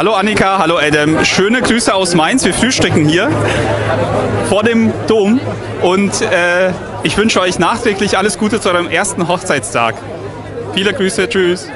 Hallo Annika, hallo Adam. Schöne Grüße aus Mainz. Wir frühstücken hier vor dem Dom und äh, ich wünsche euch nachträglich alles Gute zu eurem ersten Hochzeitstag. Viele Grüße, tschüss.